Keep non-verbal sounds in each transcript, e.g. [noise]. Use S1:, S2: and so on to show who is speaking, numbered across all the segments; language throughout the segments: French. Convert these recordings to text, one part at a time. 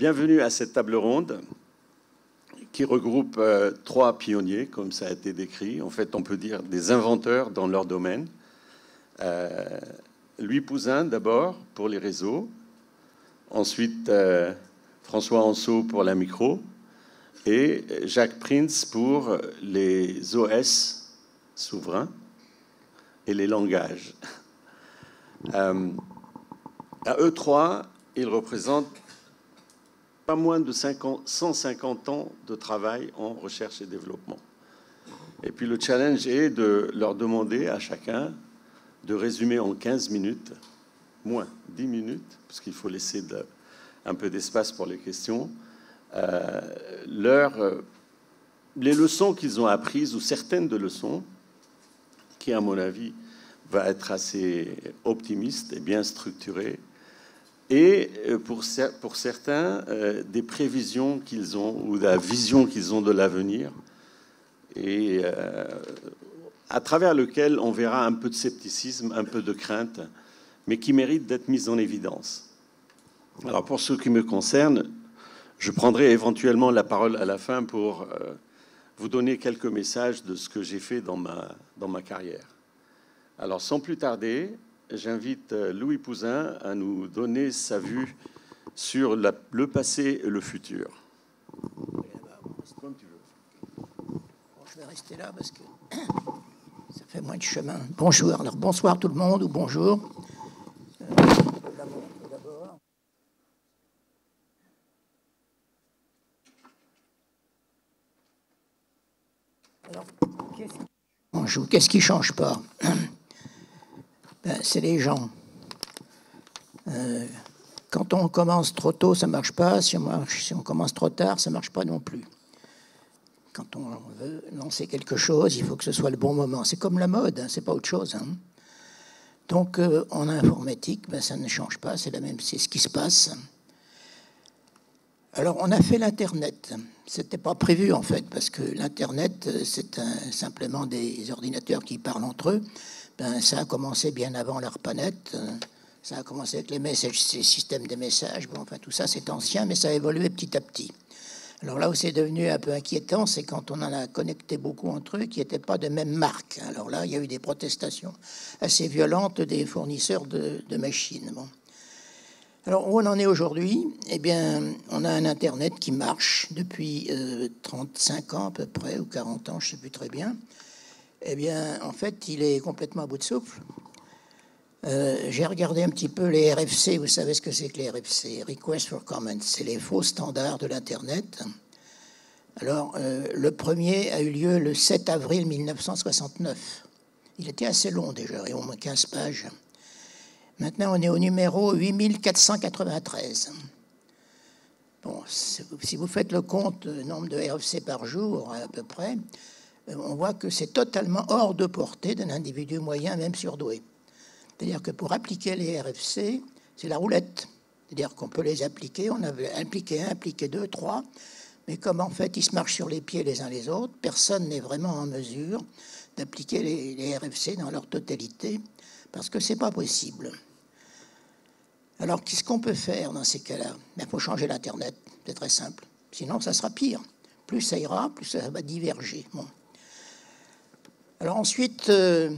S1: Bienvenue à cette table ronde qui regroupe euh, trois pionniers, comme ça a été décrit. En fait, on peut dire des inventeurs dans leur domaine. Euh, Louis Pouzin, d'abord, pour les réseaux. Ensuite, euh, François Anceau pour la micro. Et Jacques Prince pour les OS souverains et les langages. à eux trois, ils représentent pas moins de 150 ans de travail en recherche et développement. Et puis le challenge est de leur demander à chacun de résumer en 15 minutes, moins 10 minutes, parce qu'il faut laisser un peu d'espace pour les questions, euh, euh, les leçons qu'ils ont apprises, ou certaines de leçons, qui, à mon avis, va être assez optimiste et bien structurée, et euh, pour, certains, euh, des prévisions qu'ils ont ou la vision qu'ils ont de l'avenir, et euh, à travers lequel on verra un peu de scepticisme, un peu de crainte, mais qui mérite d'être mise en évidence. Alors pour ce qui me concerne, je prendrai éventuellement la parole à la fin pour vous donner quelques messages de ce que j'ai fait dans ma, dans ma carrière. Alors sans plus tarder, j'invite euh, Louis Pouzin à nous donner sa vue sur le passé et le futur.
S2: Je vais rester là parce que [coughs] ça fait moins de chemin. Bonjour, alors bonsoir tout le monde ou bonjour. Alors, qu'est-ce qui change? Pas? ben, c'est les gens. Euh, quand on commence trop tôt, ça marche pas. Si on, commence trop tard, ça marche pas non plus. Quand on veut lancer quelque chose, il faut que ce soit le bon moment. C'est comme la mode, hein, c'est pas autre chose. Hein. Donc, euh, en informatique, ben, ça ne change pas. C'est la même, c'est ce qui se passe. Alors, on a fait l'Internet. C'était pas prévu en fait, parce que l'Internet, euh, c'est simplement des ordinateurs qui parlent entre eux. Ben, ça a commencé bien avant l'ARPANET. Ça a commencé avec les systèmes de messages. Bon, enfin, tout ça, c'est ancien, mais ça a évolué petit à petit. Alors là où c'est devenu un peu inquiétant, c'est quand on en a connecté beaucoup entre eux qui n'étaient pas de même marque. Alors là, il y a eu des protestations assez violentes des fournisseurs de, machines. Bon. Alors où on en est aujourd'hui? Eh bien, on a un Internet qui marche depuis 35 euh, ans à peu près, ou 40 ans, je ne sais plus très bien. Eh bien, en fait, il est complètement à bout de souffle. Euh, j'ai regardé un petit peu les RFC. Vous savez ce que c'est que les RFC Request for Comment. C'est les faux standards de l'Internet. Alors, euh, le premier a eu lieu le 7 avril 1969. Il était assez long déjà, et au moins 15 pages. Maintenant, on est au numéro 8493. Bon, si vous faites le compte, le nombre de RFC par jour, à peu près, euh, on voit que c'est totalement hors de portée d'un individu moyen, même surdoué. C'est-à-dire que pour appliquer les RFC, c'est la roulette. C'est-à-dire qu'on peut les appliquer, on avait impliqué un, impliqué deux, trois, mais comme en fait ils se marchent sur les pieds les uns les autres, personne n'est vraiment en mesure d'appliquer les, RFC dans leur totalité, parce que c'est pas possible. Alors qu'est-ce qu'on peut faire dans ces cas-là? Il ben, faut changer l'Internet, c'est très simple. Sinon, ça sera pire. Plus ça ira, plus ça va diverger. Bon. Alors ensuite, euh,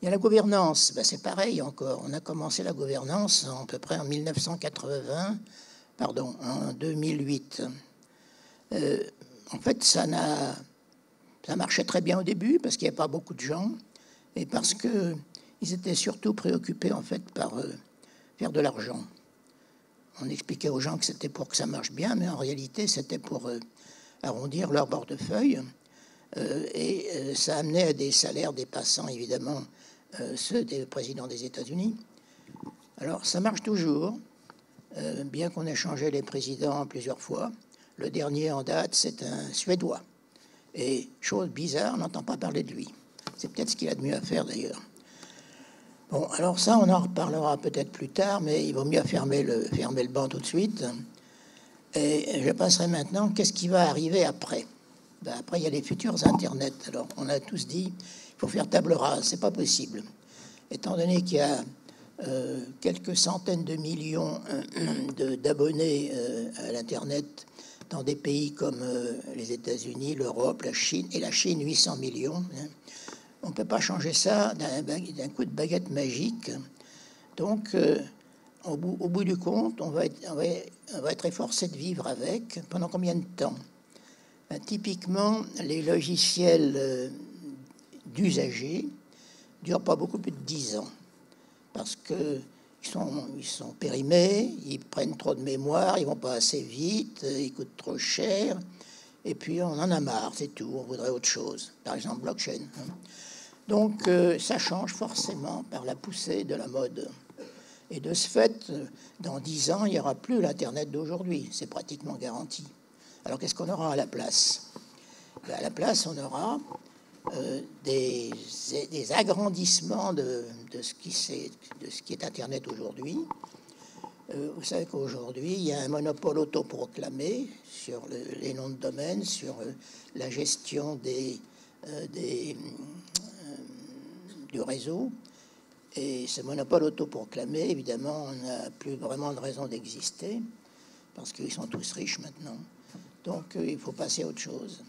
S2: il y a la gouvernance. Ben, c'est pareil encore. On a commencé la gouvernance à peu près en 1980, pardon, en 2008. Euh, en fait, ça, marchait très bien au début parce qu'il n'y avait pas beaucoup de gens et parce que ils étaient surtout préoccupés en fait par euh, faire de l'argent. On expliquait aux gens que c'était pour que ça marche bien, mais en réalité, c'était pour arrondir leur portefeuille et euh, ça amenait à des salaires dépassant évidemment euh, ceux des présidents des États-Unis. Alors ça marche toujours, bien qu'on ait changé les présidents plusieurs fois. Le dernier en date, c'est un Suédois. Et chose bizarre, on n'entend pas parler de lui. C'est peut-être ce qu'il a de mieux à faire d'ailleurs. Bon, alors ça, on en reparlera peut-être plus tard, mais il vaut mieux fermer le, fermer le banc tout de suite. Et je passerai maintenant, qu'est-ce qui va arriver après? Après, il y a les futurs Internet. Alors, on a tous dit, il faut faire table rase. C'est pas possible. Étant donné qu'il y a quelques centaines de millions d'abonnés à l'Internet dans des pays comme les États-Unis, l'Europe, la Chine, et la Chine 800 millions. Hein. On ne peut pas changer ça d'un coup de baguette magique. Donc, au bout, du compte, on va, être, on, va être, efforcé de vivre avec pendant combien de temps? Ben, Typiquement, les logiciels euh, d'usagers durent pas beaucoup plus de 10 ans parce que ils sont, périmés, ils prennent trop de mémoire, ils vont pas assez vite, ils coûtent trop cher, et puis on en a marre, c'est tout, on voudrait autre chose, par exemple blockchain. Hein. Donc euh, ça change forcément par la poussée de la mode. Et de ce fait, dans dix ans, il n'y aura plus l'Internet d'aujourd'hui. C'est pratiquement garanti. Alors qu'est-ce qu'on aura à la place? Ben, À la place, on aura euh, des, agrandissements de, ce qui est Internet aujourd'hui. Euh, vous savez qu'aujourd'hui, il y a un monopole autoproclamé sur les noms de domaine, sur euh, la gestion du réseau. Et ce monopole autoproclamé, évidemment, n'a plus vraiment de raison d'exister, parce qu'ils sont tous riches maintenant. Donc euh, il faut passer à autre chose.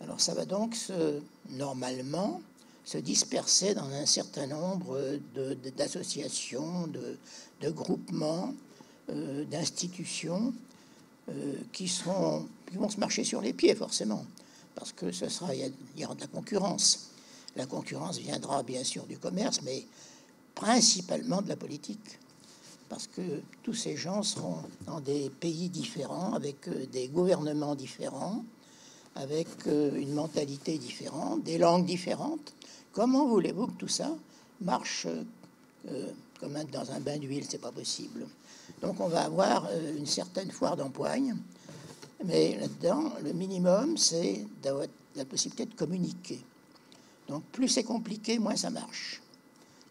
S2: Alors ça va donc se, normalement se disperser dans un certain nombre d'associations, de, groupements, euh, d'institutions euh, qui vont se marcher sur les pieds forcément, parce que ce sera, il y aura de la concurrence. La concurrence viendra bien sûr du commerce, mais principalement de la politique, parce que tous ces gens seront dans des pays différents, avec euh, des gouvernements différents, avec euh, une mentalité différente, des langues différentes. Comment voulez-vous que tout ça marche euh, comme dans un bain d'huile? C'est pas possible. Donc on va avoir une certaine foire d'empoigne, mais là-dedans, le minimum, c'est d'avoir la possibilité de communiquer. Donc plus c'est compliqué, moins ça marche.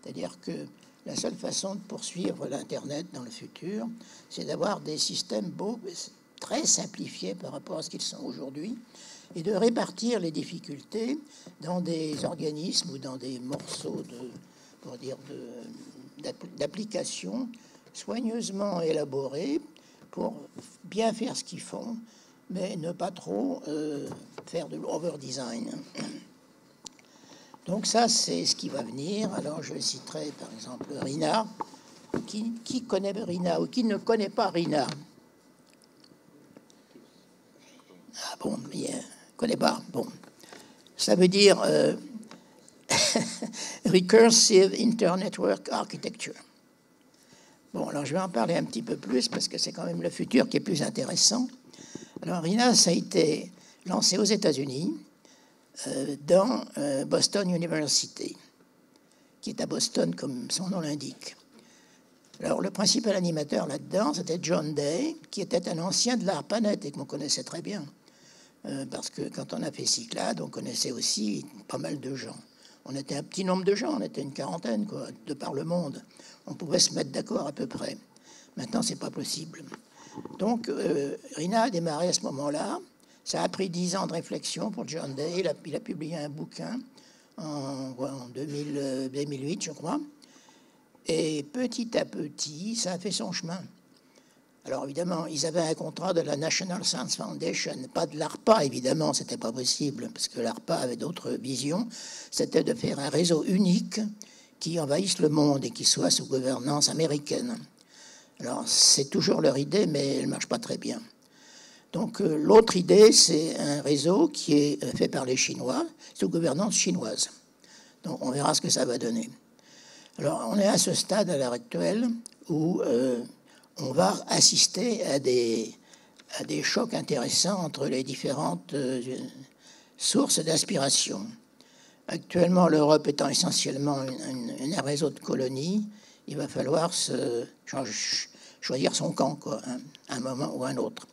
S2: C'est-à-dire que la seule façon de poursuivre l'Internet dans le futur, c'est d'avoir des systèmes beaux, très simplifiés par rapport à ce qu'ils sont aujourd'hui, et de répartir les difficultés dans des organismes ou dans des morceaux de, pour dire, d'applications soigneusement élaborés pour bien faire ce qu'ils font, mais ne pas trop euh, faire de l'over-design. Donc ça, c'est ce qui va venir. Alors je citerai par exemple Rina. Qui, connaît Rina ou qui ne connaît pas Rina? Ah bon, bien, connaît pas. Bon, ça veut dire euh, [laughs] Recursive Internetwork Architecture. Bon, alors je vais en parler un petit peu plus parce que c'est quand même le futur qui est plus intéressant. Alors RINA, ça a été lancé aux États-Unis euh, dans euh, Boston University, qui est à Boston comme son nom l'indique. Alors le principal animateur là-dedans, c'était John Day, qui était un ancien de l'ARPANET et qu'on connaissait très bien. Euh, parce que quand on a fait Cyclade, on connaissait aussi pas mal de gens. On était un petit nombre de gens, on était une quarantaine, de par le monde. On pouvait se mettre d'accord à peu près. Maintenant, c'est pas possible. Donc, Rina a démarré à ce moment-là. Ça a pris dix ans de réflexion pour John Day. Il a, publié un bouquin en, 2008, euh, je crois. Et petit à petit, ça a fait son chemin. Alors évidemment, ils avaient un contrat de la National Science Foundation, pas de l'ARPA, évidemment, c'était pas possible, parce que l'ARPA avait d'autres visions. C'était de faire un réseau unique qui envahisse le monde et qui soit sous gouvernance américaine. Alors c'est toujours leur idée, mais elle marche pas très bien. Donc euh, l'autre idée, c'est un réseau qui est euh, fait par les Chinois, sous gouvernance chinoise. Donc on verra ce que ça va donner. Alors on est à ce stade à l'heure actuelle où euh, on va assister à des, à des chocs intéressants entre les différentes sources d'inspiration. Actuellement, l'Europe étant essentiellement un réseau de colonies, il va falloir choisir son camp, quoi, hein, un moment ou un autre.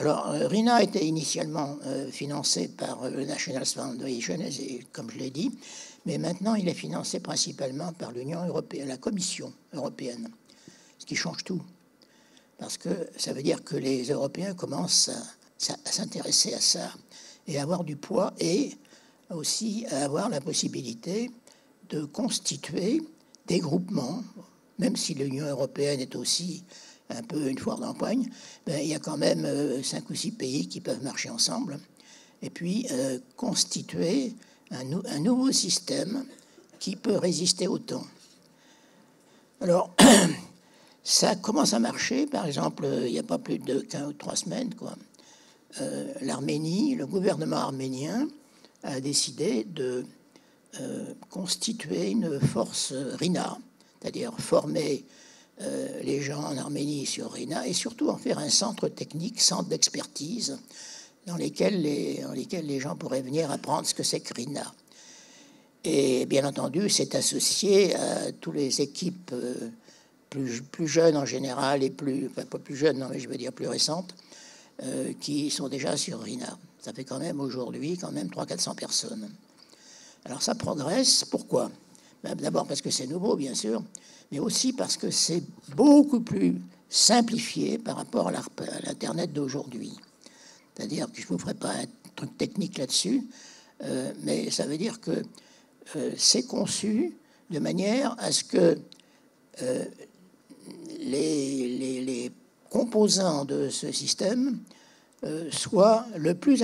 S2: Alors, euh, RINA était initialement euh, financé par euh, le National Foundation, comme je l'ai dit, mais maintenant il est financé principalement par l'Union européenne, la Commission européenne, ce qui change tout. Parce que ça veut dire que les Européens commencent à, s'intéresser à ça et à avoir du poids et aussi à avoir la possibilité de constituer des groupements même si l'Union européenne est aussi un peu une foire d'empoigne, ben, il y a quand même euh, cinq ou six pays qui peuvent marcher ensemble et puis euh, constituer un, nouveau système qui peut résister au temps. Alors, [clears throat] ça commence à marcher. Par exemple, il n'y a pas plus de 15 ou 3 semaines, quoi. Euh, L'Arménie, le gouvernement arménien a décidé de constituer une force RINA, c'est-à-dire former euh, les gens en Arménie sur RINA et surtout en faire un centre technique, centre d'expertise, dans lesquels les, dans lesquels les gens pourraient venir apprendre ce que c'est que RINA. Et bien entendu, c'est associé à toutes les équipes euh, plus, plus, jeunes en général et plus, pas plus jeunes, non, mais je veux dire plus récentes, euh, qui sont déjà sur RINA. Ça fait quand même aujourd'hui quand même 300-400 personnes. Alors ça progresse. Pourquoi? Ben, D'abord parce que c'est nouveau, bien sûr, mais aussi parce que c'est beaucoup plus simplifié par rapport à l'Internet d'aujourd'hui. C'est-à-dire que je ne vous ferai pas un truc technique là-dessus, euh, mais ça veut dire que euh, c'est conçu de manière à ce que euh, les, composants de ce système soient le plus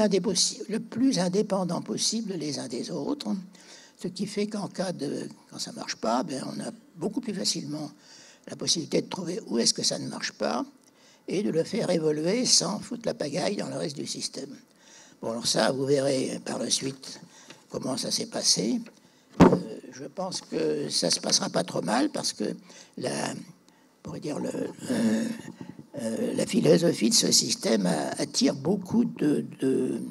S2: indépendants possible les uns des autres, ce qui fait qu'en cas de quand ça marche pas, ben on a beaucoup plus facilement la possibilité de trouver où est-ce que ça ne marche pas et de le faire évoluer sans foutre la pagaille dans le reste du système. Bon, alors ça, vous verrez par la suite comment ça s'est passé. Euh, je pense que ça se passera pas trop mal parce que la, pourrait dire euh, euh, la philosophie de ce système attire beaucoup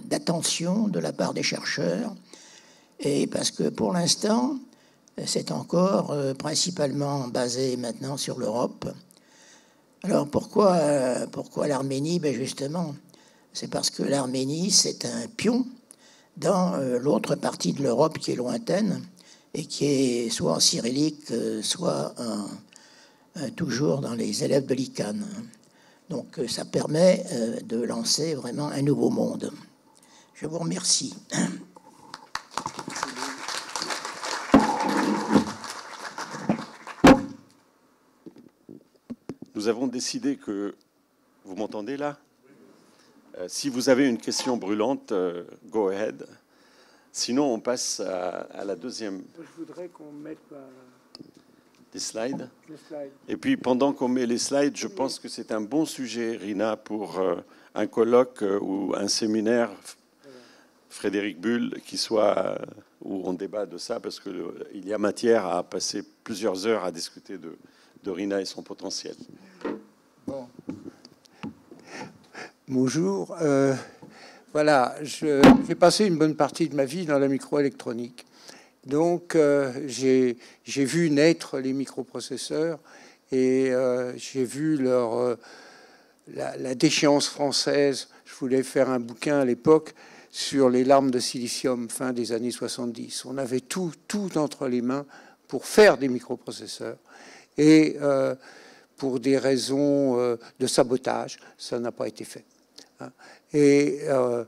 S2: d'attention de la part des chercheurs et parce que pour l'instant, c'est encore euh, principalement basé maintenant sur l'Europe. Alors pourquoi, euh, pourquoi l'Arménie? Ben Justement, c'est parce que l'Arménie, c'est un pion dans euh, l'autre partie de l'Europe qui est lointaine et qui est soit en cyrillique, soit toujours dans les élèves de l'ICAN. Donc ça permet de lancer vraiment un nouveau monde. Je vous remercie. [clears throat]
S1: nous avons décidé que... Vous m'entendez là? Euh, Si vous avez une question brûlante, euh, go ahead. Sinon, on passe à, la deuxième.
S3: Je voudrais qu'on mette
S1: des slides. Et puis, pendant qu'on met les slides, je pense que c'est un bon sujet, Rina, pour euh, un colloque ou un séminaire, Frédéric Bull, qui soit où on débat de ça, parce qu'il y a matière à passer plusieurs heures à discuter de, de Rina et son potentiel.
S3: Bon. Bonjour. Euh, voilà, j'ai passé une bonne partie de ma vie dans la microélectronique. Donc, euh, j'ai vu naître les microprocesseurs et euh, j'ai vu leur, la, la, déchéance française. Je voulais faire un bouquin à l'époque sur les larmes de silicium fin des années 70. On avait tout, tout entre les mains pour faire des microprocesseurs et euh, pour des raisons euh, de sabotage, ça n'a pas été fait. Hein. Et euh,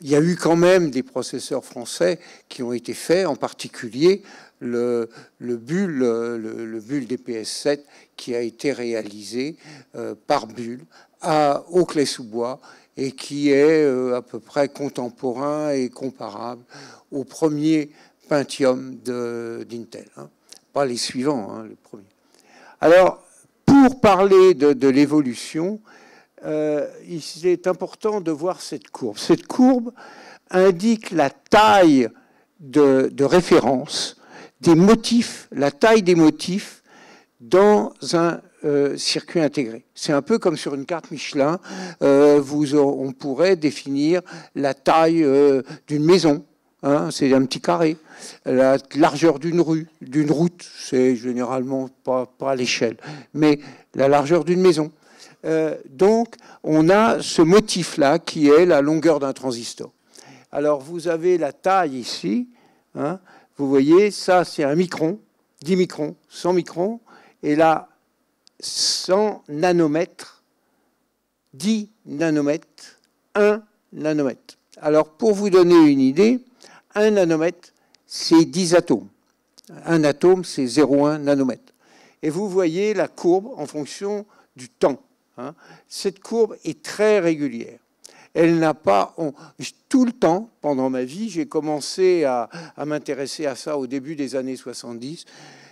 S3: il y a eu quand même des processeurs français qui ont été faits, en particulier le, le Bull, le, le Bull DPS-7 qui a été réalisé par Bull à Auclay-sous-Bois et qui est à peu près contemporain et comparable au premier Pentium d'Intel. Hein. Pas les suivants, hein, le premier. Alors, pour parler de, l'évolution, euh, il est important de voir cette courbe. Cette courbe indique la taille de, référence des motifs, la taille des motifs dans un euh, circuit intégré. C'est un peu comme sur une carte Michelin, euh, on pourrait définir la taille d'une maison Hein, c'est un petit carré. La largeur d'une rue, d'une route, c'est généralement pas, pas à l'échelle, mais la largeur d'une maison. Euh, donc, on a ce motif-là qui est la longueur d'un transistor. Alors, vous avez la taille ici. Hein, vous voyez, ça, c'est un micron, 10 microns, 100 microns. Et là, 100 nanomètres, 10 nanomètres, 1 nanomètre. Alors, pour vous donner une idée, un nanomètre, c'est 10 atomes. Un atome, c'est 0,1 nanomètre. Et vous voyez la courbe en fonction du temps. Hein. Cette courbe est très régulière. Elle n'a pas... tout le temps, pendant ma vie, j'ai commencé à, m'intéresser à ça au début des années 70.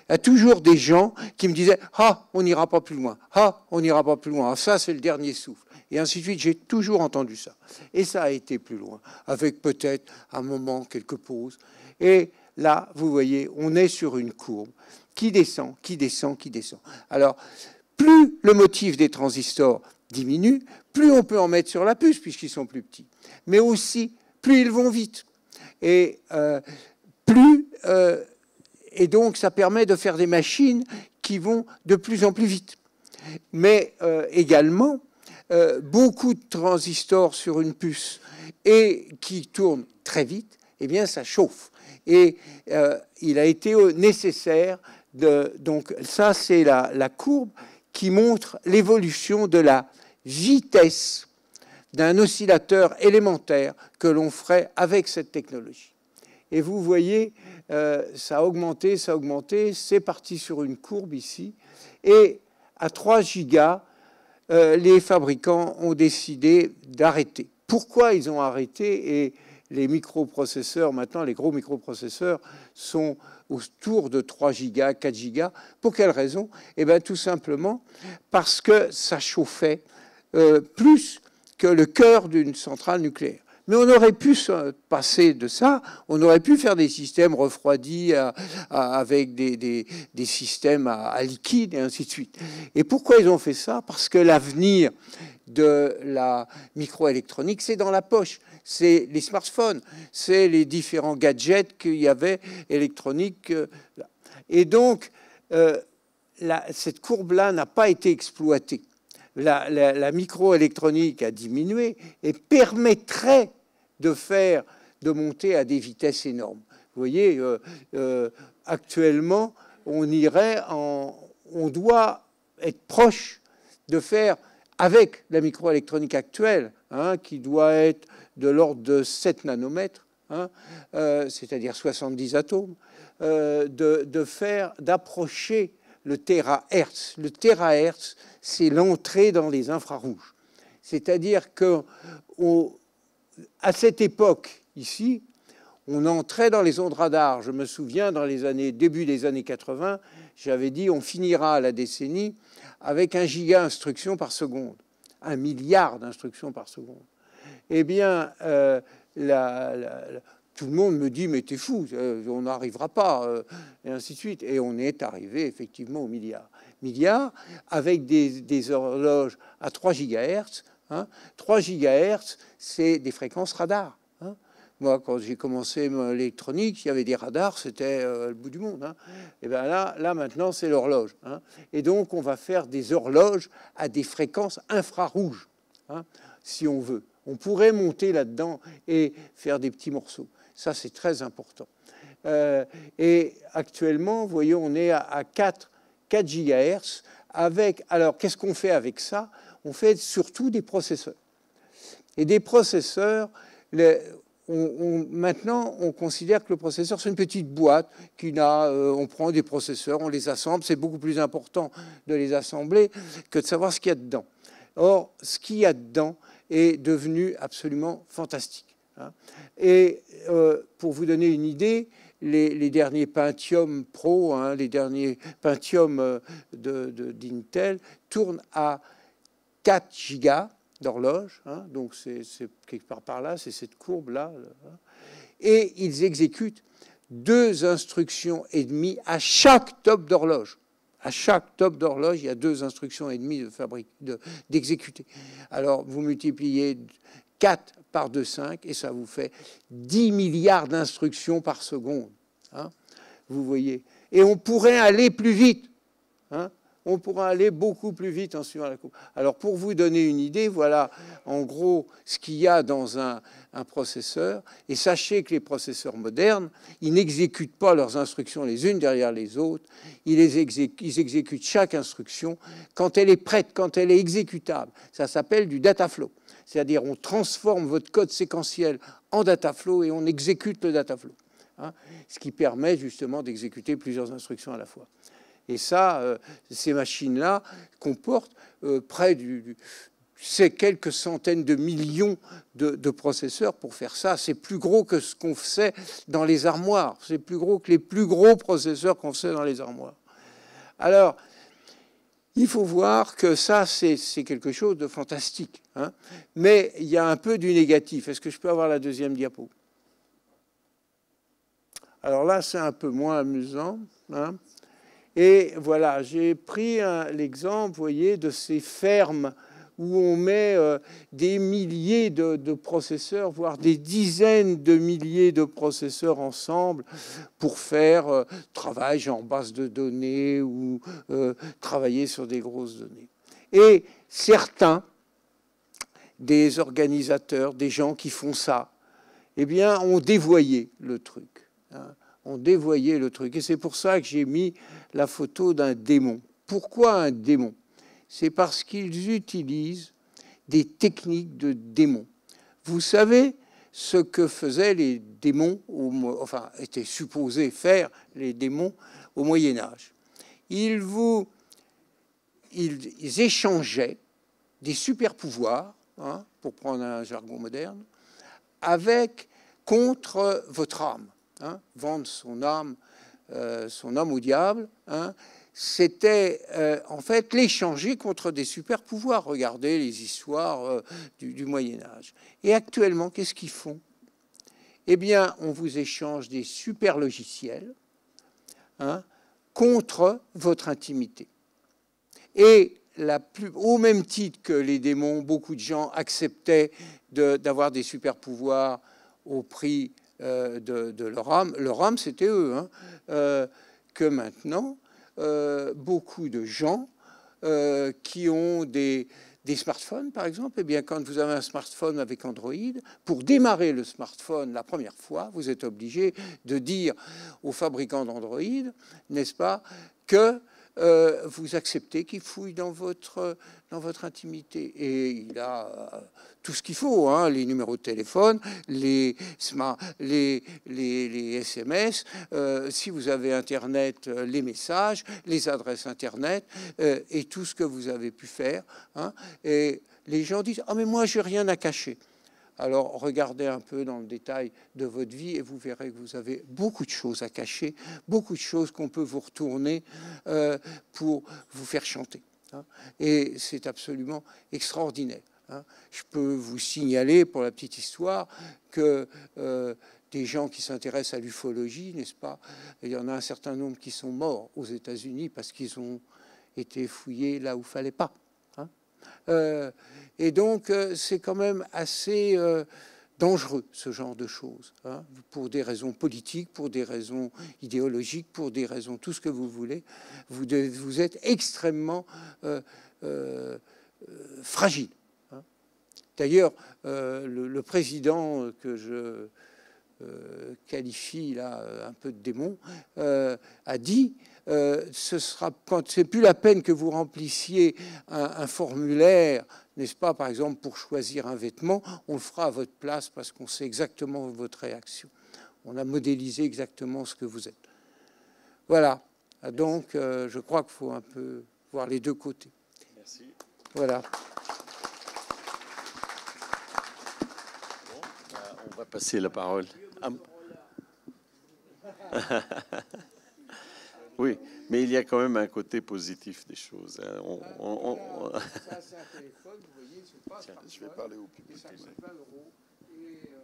S3: Il y a toujours des gens qui me disaient Ah, on n'ira pas plus loin. Ah, on n'ira pas plus loin. Ah, ça, c'est le dernier souffle. Et ainsi de suite. J'ai toujours entendu ça. Et ça a été plus loin, avec peut-être un moment, quelques pauses. Et là, vous voyez, on est sur une courbe qui descend, qui descend, qui descend. Alors, plus le motif des transistors diminue, plus on peut en mettre sur la puce, puisqu'ils sont plus petits. Mais aussi, plus ils vont vite. Et euh, plus. Euh, et donc, ça permet de faire des machines qui vont de plus en plus vite. Mais euh, également, beaucoup de transistors sur une puce et qui tournent très vite, eh bien, ça chauffe. Et il a été nécessaire de. Donc, ça, c'est la, la courbe qui montre l'évolution de la vitesse d'un oscillateur élémentaire que l'on ferait avec cette technologie. Et vous voyez, euh, ça a augmenté, ça a augmenté, c'est parti sur une courbe ici, et à 3 gigas, euh, les fabricants ont décidé d'arrêter. Pourquoi ils ont arrêté Et les microprocesseurs, maintenant, les gros microprocesseurs sont autour de 3 gigas, 4 gigas? Pour quelle raison? Eh bien, tout simplement parce que ça chauffait euh, plus que le cœur d'une centrale nucléaire. Mais on aurait pu se passer de ça, on aurait pu faire des systèmes refroidis avec des, systèmes à, liquide et ainsi de suite. Et pourquoi ils ont fait ça? Parce que l'avenir de la microélectronique, c'est dans la poche. C'est les smartphones, c'est les différents gadgets qu'il y avait électroniques. Euh, et donc, euh, cette courbe-là n'a pas été exploitée la, microélectronique a diminué et permettrait de faire, de monter à des vitesses énormes. Vous voyez, euh, euh, actuellement, on irait en, on doit être proche de faire avec la microélectronique actuelle, hein, qui doit être de l'ordre de 7 nanomètres, hein, euh, c'est-à-dire 70 atomes, de, faire, d'approcher le terahertz. Le terahertz, c'est l'entrée dans les infrarouges. C'est-à-dire que à cette époque ici, on entrait dans les ondes radar. Je me souviens, dans les années début des années 80, j'avais dit on finira la décennie avec un giga instruction par seconde, un milliard d'instructions par seconde. Eh bien, euh, tout le monde me dit mais t'es fou, euh, on n'arrivera pas, euh, et ainsi de suite. Et on est arrivé effectivement au milliard. Milliard avec des, horloges à 3 GHz. Hein. 3 GHz, c'est des fréquences radar. Hein. Moi, quand j'ai commencé l'électronique, il y avait des radars, c'était euh, le bout du monde. Hein. Et bien là, là maintenant, c'est l'horloge. Hein. Et donc, on va faire des horloges à des fréquences infrarouges, hein, si on veut. On pourrait monter là-dedans et faire des petits morceaux. Ça, c'est très important. Euh, et actuellement, vous voyez, on est à, 4, 4 GHz. Avec, alors, qu'est-ce qu'on fait avec ça? On fait surtout des processeurs. Et des processeurs, maintenant, on considère que le processeur, c'est une petite boîte qui n'a. Euh, on prend des processeurs, on les assemble. C'est beaucoup plus important de les assembler que de savoir ce qu'il y a dedans. Or, ce qu'il y a dedans est devenu absolument fantastique. Hein. Et euh, pour vous donner une idée, les, derniers Pentium Pro, hein, les derniers Pentium euh, d'Intel, de, tournent à 4 gigas d'horloge. Hein. donc c'est quelque part par là, c'est cette courbe-là. et ils exécutent deux instructions et demie à chaque top d'horloge. À chaque top d'horloge, il y a deux instructions et demie d'exécuter. Alors, vous multipliez 4 par 2,5 et ça vous fait 10 milliards d'instructions par seconde. Hein. vous voyez Et on pourrait aller plus vite. Hein. On pourrait aller beaucoup plus vite en suivant la courbe. Alors pour vous donner une idée, voilà en gros ce qu'il y a dans un, processeur. Et sachez que les processeurs modernes, ils n'exécutent pas leurs instructions les unes derrière les autres. Ils exécutent chaque instruction quand elle est prête, quand elle est exécutable. Ça s'appelle du data flow c'est-à-dire on transforme votre code séquentiel en data flow et on exécute le data flow, hein, ce qui permet justement d'exécuter plusieurs instructions à la fois. Et ça, euh, ces machines-là comportent euh, près du, c'est quelques centaines de millions de, processeurs pour faire ça. C'est plus gros que ce qu'on faisait dans les armoires. C'est plus gros que les plus gros processeurs qu'on faisait dans les armoires. Alors, il faut voir que ça, c'est quelque chose de fantastique. Hein. Mais il y a un peu du négatif. Est-ce que je peux avoir la deuxième diapo? Alors là, c'est un peu moins amusant. Hein. Et voilà, j'ai pris l'exemple, vous voyez, de ces fermes où on met euh, des milliers de, processeurs, voire des dizaines de milliers de processeurs ensemble pour faire euh, travail en base de données ou euh, travailler sur des grosses données. Et certains des organisateurs, des gens qui font ça, eh bien, ont dévoyé le truc. Hein, ont dévoyé le truc. Et c'est pour ça que j'ai mis la photo d'un démon. Pourquoi un démon? C'est parce qu'ils utilisent des techniques de démons. Vous savez ce que faisaient les démons, enfin étaient supposés faire les démons au Moyen Âge. Ils vous, ils échangeaient des super pouvoirs, hein, pour prendre un jargon moderne, avec contre votre âme, hein, vendre son âme, euh, son âme au diable, hein, c'était euh, en fait l'échanger contre des super pouvoirs. Regardez les histoires euh, du, Moyen Âge. Et actuellement, qu'est-ce qu'ils font? Eh bien, on vous échange des super logiciels hein, contre votre intimité. Et au même titre que les démons, beaucoup de gens acceptaient d'avoir des super pouvoirs au prix euh, de, leur âme. Leur âme, c'était eux. Hein, que maintenant, euh, beaucoup de gens euh, qui ont des, smartphones, par exemple, eh bien, quand vous avez un smartphone avec Android, pour démarrer le smartphone la première fois, vous êtes obligé de dire au fabricant d'Android, n'est-ce pas, que euh, vous acceptez qu'il fouille dans votre, dans votre intimité. Et il a euh, tout ce qu'il faut, hein, les numéros de téléphone, les, les, les, SMS, euh, si vous avez Internet, les messages, les adresses Internet, et tout ce que vous avez pu faire. Hein. et les gens disent, ah mais moi, j'ai rien à cacher. Alors regardez un peu dans le détail de votre vie et vous verrez que vous avez beaucoup de choses à cacher, beaucoup de choses qu'on peut vous retourner euh, pour vous faire chanter. Hein. Et c'est absolument extraordinaire. Hein. Je peux vous signaler, pour la petite histoire, que euh, des gens qui s'intéressent à l'ufologie, n'est-ce pas Il y en a un certain nombre qui sont morts aux États-Unis parce qu'ils ont été fouillés là où il fallait pas. Euh, et donc, euh, c'est quand même assez euh, dangereux, ce genre de choses, hein, pour des raisons politiques, pour des raisons idéologiques, pour des raisons, tout ce que vous voulez. Vous, êtes extrêmement fragile. Hein. D'ailleurs, le, président que je qualifie là un peu de démon a dit ce sera quand c'est plus la peine que vous remplissiez un formulaire n'est-ce pas, par exemple, pour choisir un vêtement, on le fera à votre place parce qu'on sait exactement votre réaction. On a modélisé exactement ce que vous êtes. Voilà. Donc, euh, je crois qu'il faut un peu voir les deux côtés. Merci. Voilà.
S1: Bah, on va passer la parole. [laughs] oui. Mais il y a quand même un côté positif des choses. Hein. On, on, on... Ça, [laughs] c'est un téléphone, vous voyez, c'est pas Tiens, je vais parler au public. Ça coûte 20 euros. Et euh,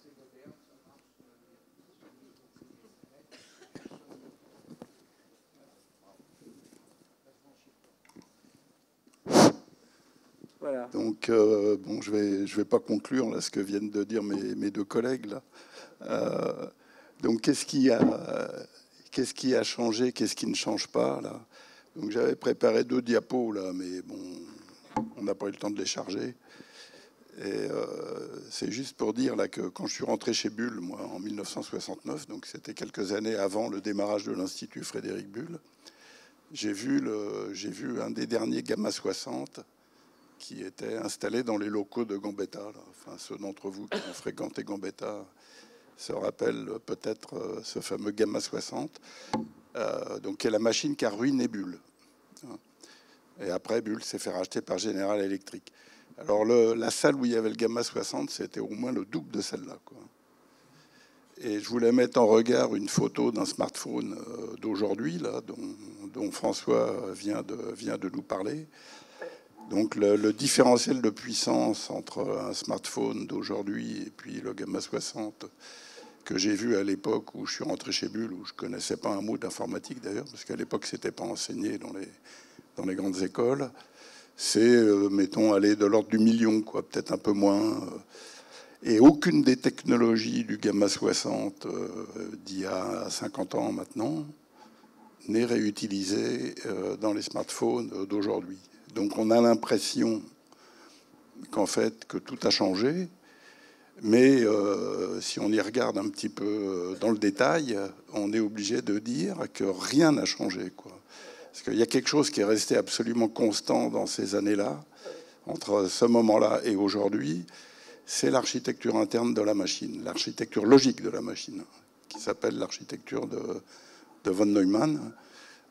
S1: c'est moderne,
S4: ça marche. Voilà. Donc, euh, bon, je vais, je vais pas conclure là ce que viennent de dire mes, mes deux collègues là. Euh, donc, qu'est-ce qui a? Qu'est-ce qui a changé, qu'est-ce qui ne change pas là. Donc j'avais préparé deux diapos là, mais bon, on n'a pas eu le temps de les charger. Et euh, c'est juste pour dire là que quand je suis rentré chez Bull, moi, en 1969, donc c'était quelques années avant le démarrage de l'Institut Frédéric Bull, j'ai vu, le, j'ai vu un des derniers Gamma 60 qui était installé dans les locaux de Gambetta. Enfin, ceux d'entre vous qui ont fréquenté Gambetta se rappelle peut-être euh, ce fameux Gamma 60. donc qui est la machine qui a ruiné Bull. Et après, Bull s'est fait racheter par General Electric. Alors la salle où il y avait le Gamma 60, c'était au moins le double de celle-là. Et je voulais mettre en regard une photo d'un smartphone euh, d'aujourd'hui, dont, François vient de, nous parler. Donc le, différentiel de puissance entre un smartphone d'aujourd'hui et puis le Gamma 60 que j'ai vu à l'époque où je suis rentré chez Bull, où je connaissais pas un mot d'informatique d'ailleurs, parce qu'à l'époque c'était pas enseigné dans les, dans les grandes écoles, c'est, euh, mettons, aller de l'ordre du million, quoi, peut-être un peu moins. Euh. Et aucune des technologies du Gamma 60 euh, d'il y a 50 ans maintenant n'est réutilisée dans les smartphones d'aujourd'hui. Donc on a l'impression qu'en fait que tout a changé, mais si on y regarde un petit peu dans le détail, on est obligé de dire que rien n'a changé. Quoi. Parce qu'il y a quelque chose qui est resté absolument constant dans ces années-là, entre ce moment-là et aujourd'hui, c'est l'architecture interne de la machine, l'architecture logique de la machine, qui s'appelle l'architecture de, von Neumann,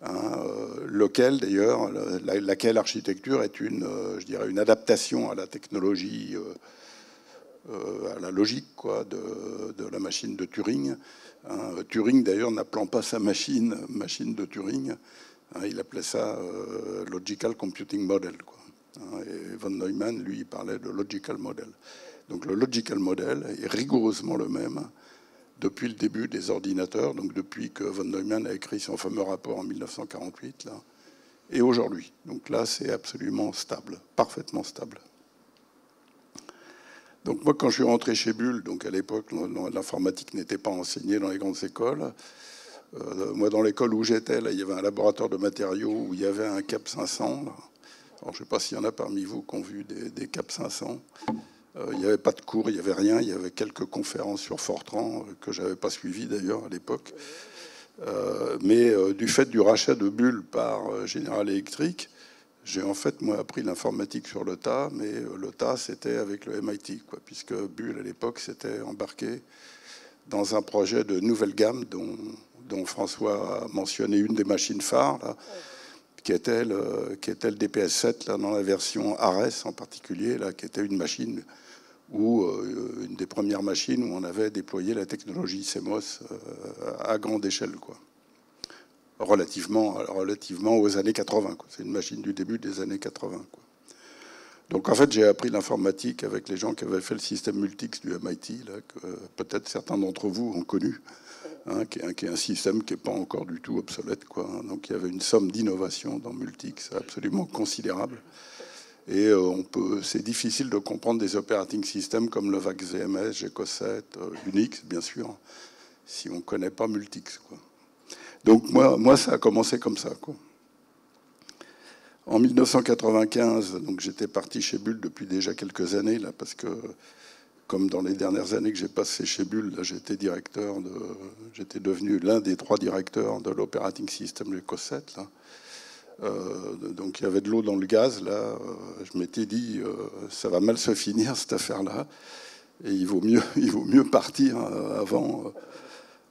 S4: hein, euh, d'ailleurs, laquelle architecture est une, euh, je dirais, une adaptation à la technologie, euh, à la logique quoi, de, la machine de Turing. Hein. Turing d'ailleurs n'appelant pas sa machine machine de Turing, Hein, il appelait ça euh, Logical Computing Model. Quoi. Hein, et von Neumann, lui, parlait de Logical Model. Donc le Logical Model est rigoureusement le même depuis le début des ordinateurs, donc depuis que von Neumann a écrit son fameux rapport en 1948, là, et aujourd'hui. Donc là, c'est absolument stable, parfaitement stable. Donc moi, quand je suis rentré chez Bull, donc à l'époque, l'informatique n'était pas enseignée dans les grandes écoles, euh, moi, dans l'école où j'étais, il y avait un laboratoire de matériaux où il y avait un CAP 500. je ne sais pas s'il y en a parmi vous qui ont vu des, CAP 500. Euh, il n'y avait pas de cours, il n'y avait rien. Il y avait quelques conférences sur Fortran euh, que j'avais pas suivies d'ailleurs à l'époque. mais du fait du rachat de Bull par General Electric, j'ai en fait moi appris l'informatique sur le tas, mais le tas c'était avec le MIT, puisque Bull à l'époque s'était embarqué dans un projet de nouvelle gamme dont François a mentionné une des machines phares, qui, était le, qui était le DPS-7, là, dans la version Ares en particulier, là, qui était une machine où, euh, une des premières machines où on avait déployé la technologie CMOS euh, à grande échelle. Quoi. Relativement, relativement aux années 80. C'est une machine du début des années 80. Quoi. Donc en fait, j'ai appris l'informatique avec les gens qui avaient fait le système Multix du MIT, là, que peut-être certains d'entre vous ont connu. Hein, qui, est, un système qui n'est pas encore du tout obsolète. Quoi. Donc il y avait une somme d'innovation dans Multix absolument considérable. Et euh, on peut, c'est difficile de comprendre des operating systems comme le VAX ZMS, GECO7, euh, Unix, bien sûr, si on ne connaît pas Multix. Quoi. Donc moi, moi, ça a commencé comme ça. En 1995, donc j'étais parti chez Bull depuis déjà quelques années là, parce que comme dans les dernières années que j'ai passé chez Bull, j'étais directeur de, j'étais devenu l'un des trois directeurs de l'operating system du COS7. Euh, donc il y avait de l'eau dans le gaz. Là, euh, je m'étais dit, euh, ça va mal se finir cette affaire-là, et il vaut mieux, [laughs] il vaut mieux partir avant,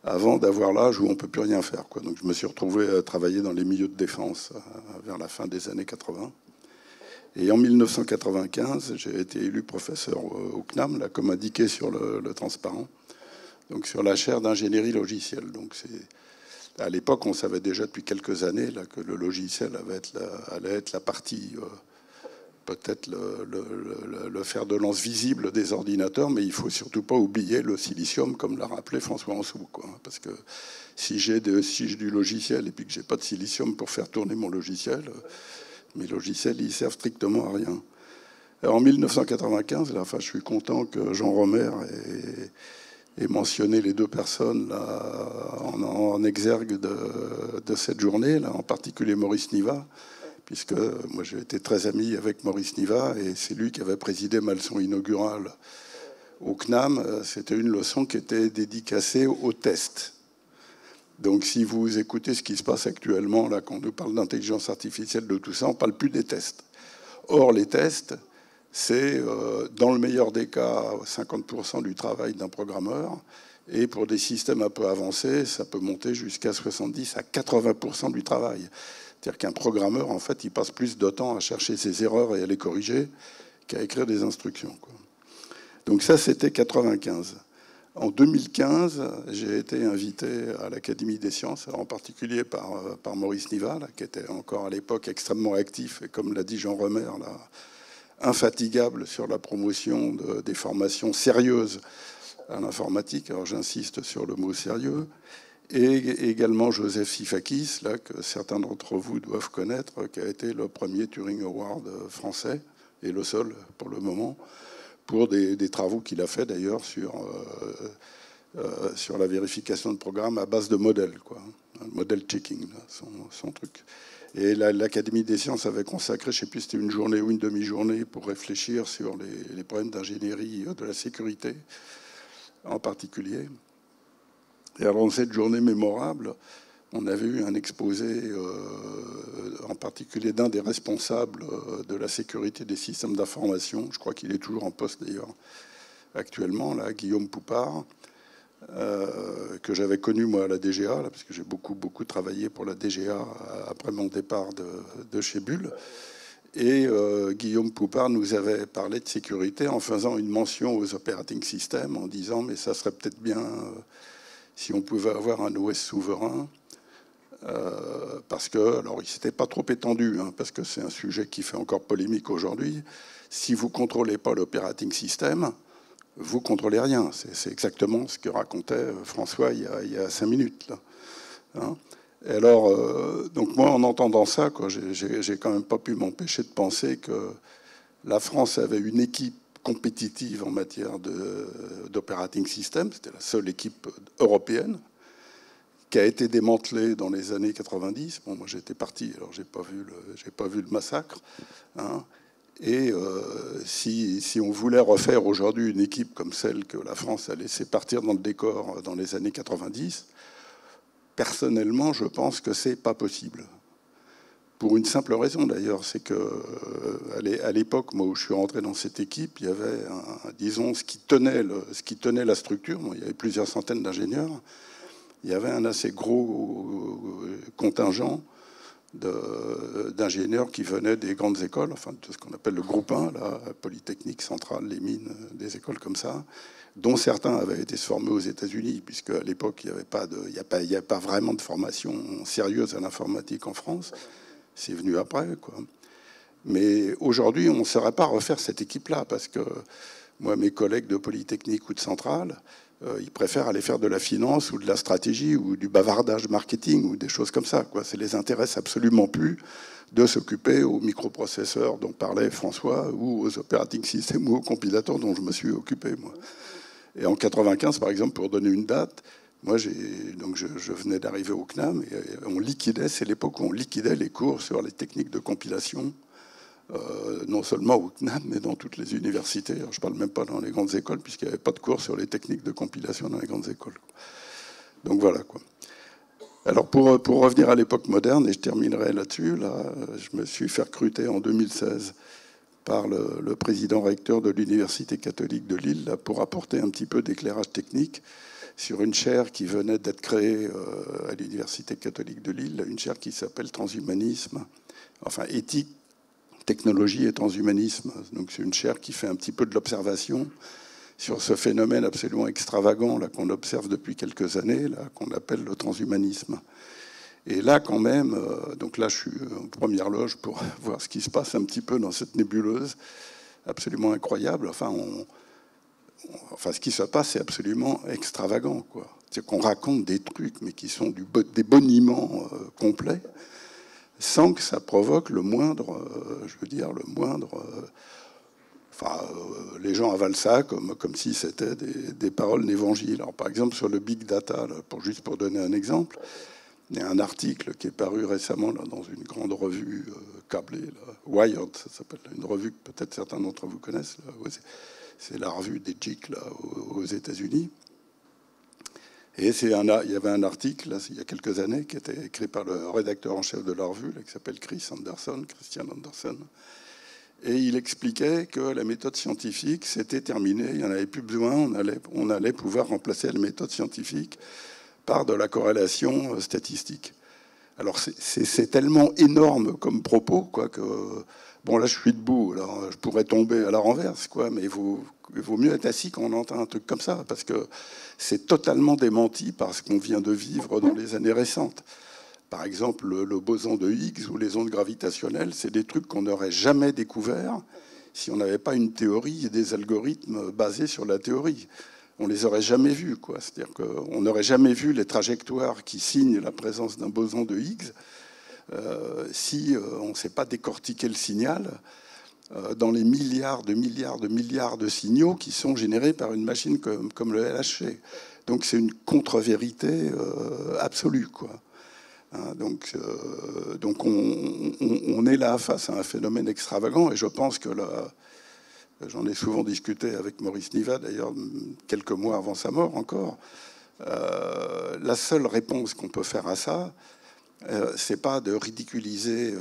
S4: avant d'avoir l'âge où on peut plus rien faire. Donc je me suis retrouvé à travailler dans les milieux de défense vers la fin des années 80. Et en 1995, j'ai été élu professeur au CNAM, là, comme indiqué sur le, transparent, donc sur la chaire d'ingénierie logicielle. Donc à l'époque, on savait déjà depuis quelques années là, que le logiciel allait être la, allait être la partie, euh, peut-être le, le, fer de lance visible des ordinateurs, mais il faut surtout pas oublier le silicium, comme l'a rappelé François Ansou. Quoi, parce que si j'ai du logiciel et puis que j'ai pas de silicium pour faire tourner mon logiciel, mes logiciels, ils servent strictement à rien. en 1995, là, enfin, je suis content que Jean Romer ait, mentionné les deux personnes là, en, exergue de, cette journée, là, en particulier Maurice Niva, puisque moi j'ai été très ami avec Maurice Niva et c'est lui qui avait présidé ma leçon inaugurale au CNAM. C'était une leçon qui était dédicacée aux tests. Donc si vous écoutez ce qui se passe actuellement, là, quand on nous parle d'intelligence artificielle, de tout ça, on ne parle plus des tests. Or, les tests, c'est, euh, dans le meilleur des cas, 50% du travail d'un programmeur, Et pour des systèmes un peu avancés, ça peut monter jusqu'à 70 à 80% du travail. C'est-à-dire qu'un programmeur, en fait, il passe plus de temps à chercher ses erreurs et à les corriger qu'à écrire des instructions. Donc ça, c'était 95. En 2015, j'ai été invité à l'Académie des sciences, en particulier par, euh, par Maurice Nival, qui était encore à l'époque extrêmement actif, et comme l'a dit Jean Remer, infatigable sur la promotion de, des formations sérieuses à l'informatique. Alors j'insiste sur le mot sérieux. Et également Joseph Sifakis, là, que certains d'entre vous doivent connaître, qui a été le premier Turing Award français, et le seul pour le moment, pour des, travaux qu'il a fait d'ailleurs sur, euh, euh, sur la vérification de programmes à base de modèles, quoi. Modèle checking, son, truc. Et l'Académie des sciences avait consacré, je ne sais plus si c'était une journée ou une demi-journée, pour réfléchir sur les, les problèmes d'ingénierie de la sécurité en particulier. Et alors, dans cette journée mémorable, on avait eu un exposé, euh, en particulier d'un des responsables euh, de la sécurité des systèmes d'information. Je crois qu'il est toujours en poste d'ailleurs actuellement, là, Guillaume Poupard, euh, que j'avais connu moi à la DGA, parce que j'ai beaucoup beaucoup travaillé pour la DGA après mon départ de, chez Bull. Et Guillaume Poupard nous avait parlé de sécurité en faisant une mention aux operating systems, en disant mais ça serait peut-être bien si on pouvait avoir un OS souverain euh, parce que, alors il s'était pas trop étendu, hein, parce que c'est un sujet qui fait encore polémique aujourd'hui. Si vous contrôlez pas l'operating system, vous contrôlez rien. C'est exactement ce que racontait euh, François il y a, cinq minutes. Hein. Et alors, euh, donc moi, en entendant ça, j'ai quand même pas pu m'empêcher de penser que la France avait une équipe compétitive en matière d'operating system. C'était la seule équipe européenne qui a été démantelé dans les années 90. Bon, moi j'étais parti, alors j'ai pas vu le, pas vu le massacre. Hein. Et euh, si, si, on voulait refaire aujourd'hui une équipe comme celle que la France a laissé partir dans le décor dans les années 90, personnellement, je pense que c'est pas possible. Pour une simple raison d'ailleurs, c'est que euh, à l'époque, moi où je suis rentré dans cette équipe, il y avait, disons, ce qui tenait, la structure. il y avait plusieurs centaines d'ingénieurs il y avait un assez gros euh, contingent d'ingénieurs qui venaient des grandes écoles, enfin de ce qu'on appelle le groupe 1, la Polytechnique centrale, les mines, des écoles comme ça, dont certains avaient été formés aux États-Unis, puisque à l'époque il n'y avait pas pas vraiment de formation sérieuse à l'informatique en France. C'est venu après, quoi. Mais aujourd'hui, on ne saurait pas refaire cette équipe-là, parce que moi, mes collègues de Polytechnique ou de Centrale, euh, ils préfèrent aller faire de la finance ou de la stratégie ou du bavardage marketing ou des choses comme ça. Quoi. Ça les intéresse absolument plus de s'occuper aux microprocesseurs dont parlait François ou aux operating systems ou aux compilateurs dont je me suis occupé moi. Et en 95, par exemple, pour donner une date, moi, donc je, venais d'arriver au CNAM et on liquidait, c'est l'époque où on liquidait les cours sur les techniques de compilation euh, non seulement au CNAM, mais dans toutes les universités. je ne parle même pas dans les grandes écoles, puisqu'il n'y avait pas de cours sur les techniques de compilation dans les grandes écoles. Donc voilà. Alors pour, revenir à l'époque moderne, et je terminerai là-dessus, là, je me suis fait recruter en 2016 par le, président recteur de l'Université catholique de Lille pour apporter un petit peu d'éclairage technique sur une chaire qui venait d'être créée euh, à l'Université catholique de Lille, une chaire qui s'appelle transhumanisme, enfin éthique, technologie et transhumanisme. Donc c'est une chaire qui fait un petit peu de l'observation sur ce phénomène absolument extravagant là qu'on observe depuis quelques années, là qu'on appelle le transhumanisme. Et là, quand même, euh, donc là, je suis en première loge pour [laughs] voir ce qui se passe un petit peu dans cette nébuleuse, absolument incroyable. Enfin, on, enfin ce qui se passe, c'est absolument extravagant, quoi. C'est qu'on raconte des trucs, mais qui sont des boniments euh, complets sans que ça provoque le moindre, euh, je veux dire, le moindre. Euh, enfin, les gens avalent ça comme, comme si c'était des, paroles d'évangile. Alors, par exemple, sur le big data, pour, juste pour donner un exemple, il y a un article qui est paru récemment là, dans une grande revue câblée, Wired, ça s'appelle, une revue que peut-être certains d'entre vous connaissent. C'est la revue des GIC aux, États-Unis. Et il y avait un article, il y a quelques années, qui était écrit par le rédacteur en chef de la revue, qui s'appelle Chris Anderson, Christian Anderson, Et il expliquait que la méthode scientifique, c'était terminé, il n'y en avait plus besoin, on allait, on allait pouvoir remplacer la méthode scientifique par de la corrélation euh, statistique. Alors c'est tellement énorme comme propos, quoi, que bon là je suis debout, alors je pourrais tomber à la renverse, quoi, mais il vaut, il vaut mieux être assis quand on entend un truc comme ça, parce que c'est totalement démenti par ce qu'on vient de vivre dans les années récentes. Par exemple, le, boson de Higgs ou les ondes gravitationnelles, c'est des trucs qu'on n'aurait jamais découverts si on n'avait pas une théorie et des algorithmes basés sur la théorie. On les aurait jamais vus. C'est-à-dire qu'on n'aurait jamais vu les trajectoires qui signent la présence d'un boson de Higgs euh, si euh, on ne sait pas décortiquer le signal euh, dans les milliards de milliards de milliards de signaux qui sont générés par une machine comme, le LHC. Donc c'est une contre-vérité absolue, quoi. Hein, donc, donc on, est là face à un phénomène extravagant et je pense que j'en ai souvent discuté avec Maurice Niva d'ailleurs quelques mois avant sa mort encore. Euh, la seule réponse qu'on peut faire à ça, euh, c'est pas de ridiculiser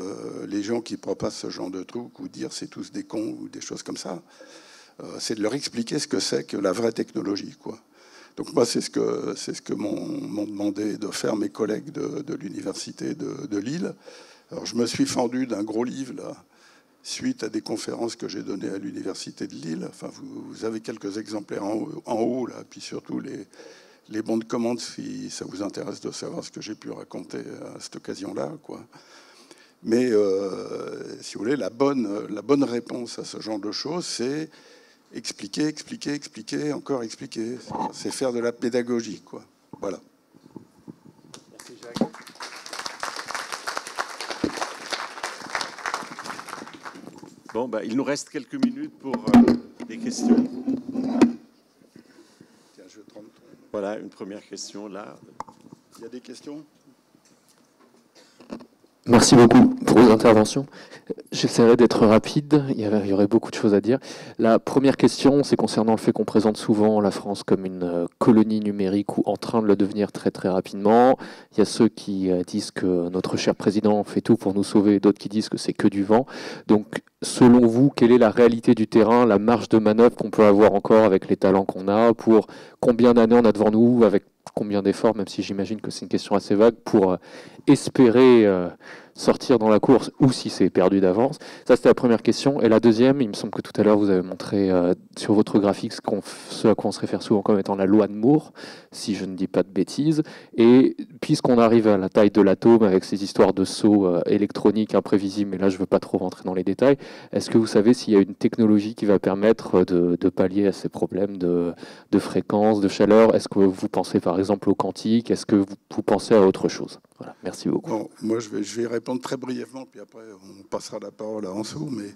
S4: les gens qui proposent ce genre de trucs ou dire c'est tous des cons ou des choses comme ça. c'est de leur expliquer ce que c'est que la vraie technologie, quoi. Donc moi, c'est ce que, c'est ce que m'ont, demandé de faire mes collègues de, l'université de, Lille. Alors je me suis fendu d'un gros livre là, suite à des conférences que j'ai données à l'université de Lille. Enfin, vous, avez quelques exemplaires en, haut là, puis surtout les, les bons de commande si ça vous intéresse de savoir ce que j'ai pu raconter à cette occasion-là, quoi. Mais euh, si vous voulez, la bonne, la bonne réponse à ce genre de choses, c'est expliquer, expliquer, expliquer, encore expliquer. C'est faire de la pédagogie, quoi. Voilà. Merci Jacques.
S1: Bon, bah, il nous reste quelques minutes pour euh, des questions. Tiens, je Voilà, une première question là.
S4: Il y a des questions?
S5: Merci beaucoup interventions. J'essaierai d'être rapide, il y, aurait beaucoup de choses à dire. La première question, c'est concernant le fait qu'on présente souvent la France comme une euh, colonie numérique ou en train de le devenir très très rapidement. Il y a ceux qui euh, disent que notre cher président fait tout pour nous sauver, d'autres qui disent que c'est que du vent. Donc, selon vous, quelle est la réalité du terrain, la marge de manœuvre qu'on peut avoir encore avec les talents qu'on a Pour combien d'années on a devant nous Avec combien d'efforts, même si j'imagine que c'est une question assez vague, pour euh, espérer sortir dans la course ou si c'est perdu d'avance Ça, c'était la première question. Et la deuxième, il me semble que tout à l'heure, vous avez montré euh, sur votre graphique ce, ce, à quoi on se réfère souvent comme étant la loi de Moore, si je ne dis pas de bêtises. Et puisqu'on arrive à la taille de l'atome avec ces histoires de sauts euh, électroniques imprévisibles, mais là, je ne veux pas trop rentrer dans les détails, est-ce que vous savez s'il y a une technologie qui va permettre de, pallier à ces problèmes de, fréquence, de chaleur? Est-ce que vous pensez par exemple au quantique? Est-ce que vous pensez à autre chose? Voilà, Merci beaucoup.
S4: moi, je vais, répondre très brièvement, puis après on passera la parole à Anso, mais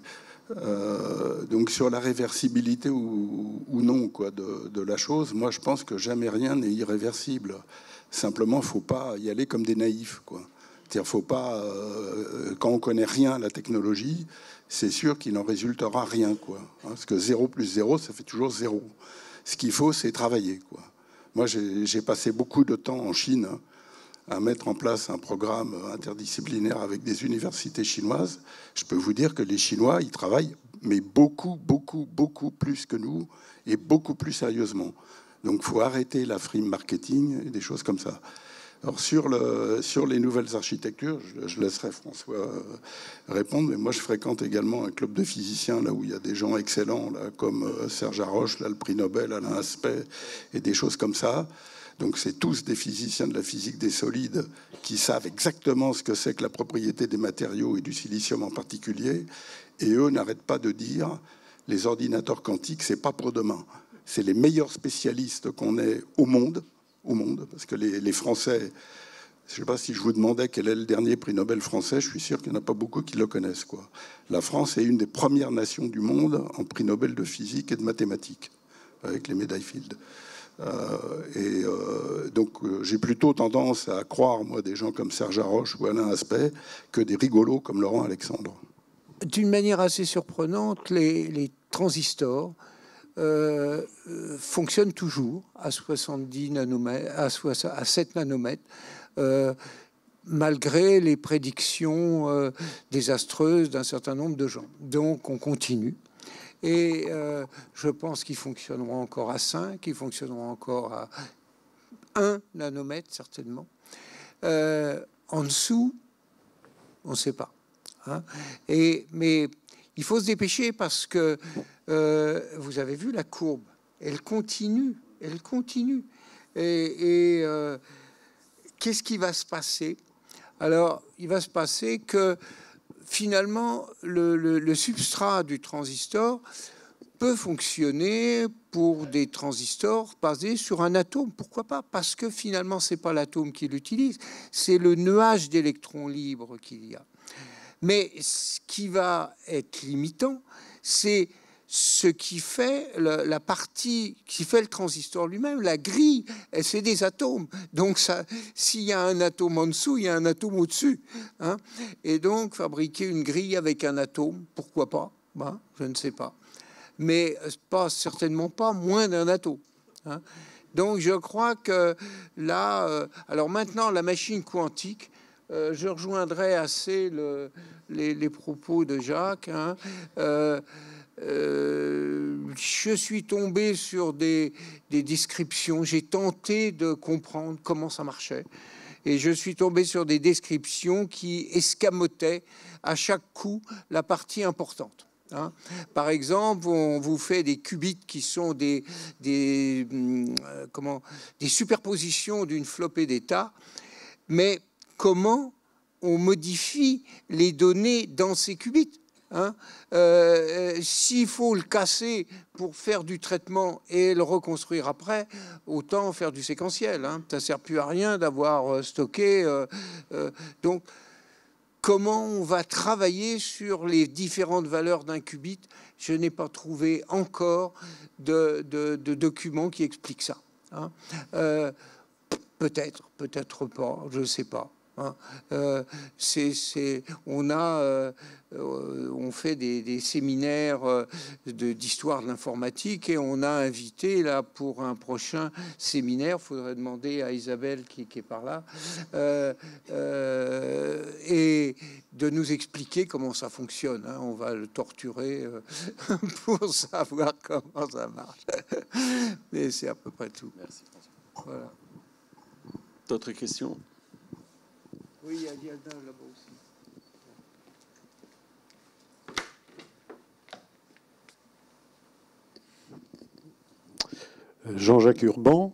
S4: euh, donc sur la réversibilité ou, non quoi, de, la chose, moi je pense que jamais rien n'est irréversible. Simplement, faut pas y aller comme des naïfs. Quoi. C'est-à-dire, faut pas, euh, quand on connaît rien à la technologie, c'est sûr qu'il n'en résultera rien. Quoi. Hein, parce que 0 plus 0, ça fait toujours 0. Ce qu'il faut, c'est travailler. Quoi. Moi, j'ai passé beaucoup de temps en Chine à mettre en place un programme interdisciplinaire avec des universités chinoises, je peux vous dire que les Chinois, ils travaillent, mais beaucoup, beaucoup, beaucoup plus que nous et beaucoup plus sérieusement. Donc, il faut arrêter la frime marketing et des choses comme ça. Alors, sur, le, sur les nouvelles architectures, je, laisserai François répondre, mais moi, je fréquente également un club de physiciens, là où il y a des gens excellents, là, comme euh, Serge Haroche, là, le prix Nobel, Alain Aspect, et des choses comme ça. Donc c'est tous des physiciens de la physique des solides qui savent exactement ce que c'est que la propriété des matériaux et du silicium en particulier. Et eux n'arrêtent pas de dire les ordinateurs quantiques, c'est pas pour demain. C'est les meilleurs spécialistes qu'on ait au monde, au monde, parce que les, Français. Je ne sais pas si je vous demandais quel est le dernier prix Nobel français, je suis sûr qu'il n'y en a pas beaucoup qui le connaissent. Quoi. La France est une des premières nations du monde en prix Nobel de physique et de mathématiques, avec les médailles Field. Euh, et euh, donc, euh, j'ai plutôt tendance à croire, moi, des gens comme Serge Haroche ou Alain Aspect que des rigolos comme Laurent Alexandre.
S3: D'une manière assez surprenante, les, transistors fonctionnent toujours à 70 nanomètres, à, 7 nanomètres. malgré les prédictions désastreuses d'un certain nombre de gens. Donc on continue. Et euh, je pense qu'ils fonctionneront encore à 5, ils fonctionneront encore à 1 nanomètre certainement. Euh, en dessous, on ne sait pas. Hein. Et, mais il faut se dépêcher parce que vous avez vu la courbe, elle continue, elle continue. Et qu'est-ce qui va se passer? Alors il va se passer que finalement le, substrat du transistor peut fonctionner pour des transistors basés sur un atome. Pourquoi pas? Parce que finalement, c'est pas l'atome qui l'utilise, c'est le nuage d'électrons libres qu'il y a. Mais ce qui va être limitant, c'est ce qui fait la, partie qui fait le transistor lui-même, la grille, c'est des atomes. Donc, s'il y a un atome en dessous, il y a un atome au-dessus. Hein. Et donc, fabriquer une grille avec un atome, pourquoi pas? Ben, Je ne sais pas. Mais pas certainement pas moins d'un atome. Hein. Donc, je crois que là, euh, alors maintenant, la machine quantique, euh, je rejoindrai assez les, propos de Jacques. Hein. Euh, euh, je suis tombé sur des, descriptions, j'ai tenté de comprendre comment ça marchait, et je suis tombé sur des descriptions qui escamotaient à chaque coup la partie importante. Hein. Par exemple, on vous fait des qubits qui sont des, euh, comment, des superpositions d'une flopée d'états, mais comment on modifie les données dans ces qubits? Hein. Euh, euh, s'il faut le casser pour faire du traitement et le reconstruire après, autant faire du séquentiel. Hein. Ça ne sert plus à rien d'avoir euh, stocké. donc, comment on va travailler sur les différentes valeurs d'un qubit Je n'ai pas trouvé encore de, documents qui expliquent ça. Hein. peut-être, peut-être pas, je ne sais pas. Hein. Euh, on a, euh, euh, on fait des, séminaires d'histoire de, l'informatique et on a invité là pour un prochain séminaire. Faudrait demander à Isabelle qui, est par là et de nous expliquer comment ça fonctionne. Hein. On va le torturer [laughs] pour savoir comment ça marche. [laughs] Mais c'est à peu près tout.
S1: Merci. Voilà. D'autres questions? Oui, il y a là-bas aussi.
S6: Jean-Jacques Urban.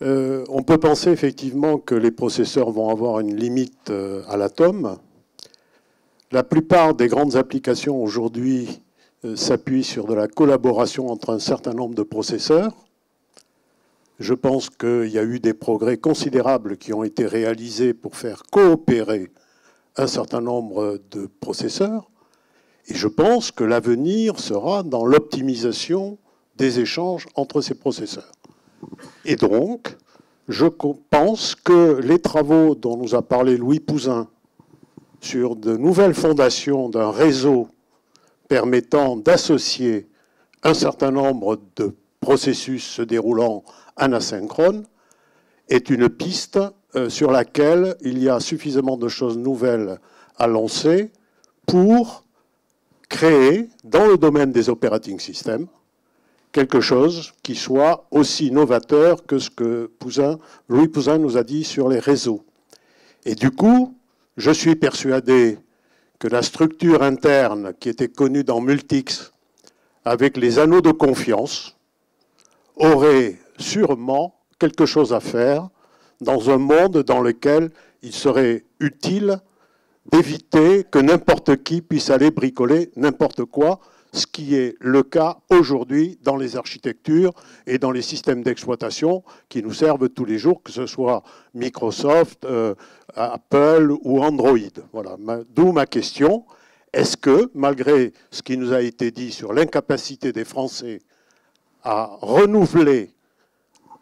S6: Euh, on peut penser effectivement que les processeurs vont avoir une limite euh, à l'atome. La plupart des grandes applications aujourd'hui euh, s'appuient sur de la collaboration entre un certain nombre de processeurs. Je pense qu'il y a eu des progrès considérables qui ont été réalisés pour faire coopérer un certain nombre de processeurs. Et je pense que l'avenir sera dans l'optimisation des échanges entre ces processeurs. Et donc, je pense que les travaux dont nous a parlé Louis Pouzin sur de nouvelles fondations d'un réseau permettant d'associer un certain nombre de processus se déroulant anasynchrone est une piste euh, sur laquelle il y a suffisamment de choses nouvelles à lancer pour créer, dans le domaine des operating systems, quelque chose qui soit aussi novateur que ce que Louis Pouzin nous a dit sur les réseaux. Et du coup, je suis persuadé que la structure interne qui était connue dans Multix, avec les anneaux de confiance, aurait sûrement quelque chose à faire dans un monde dans lequel il serait utile d'éviter que n'importe qui puisse aller bricoler n'importe quoi, ce qui est le cas aujourd'hui dans les architectures et dans les systèmes d'exploitation qui nous servent tous les jours, que ce soit Microsoft, euh, Apple ou Android. Voilà. D'où ma question. Est-ce que, malgré ce qui nous a été dit sur l'incapacité des Français à renouveler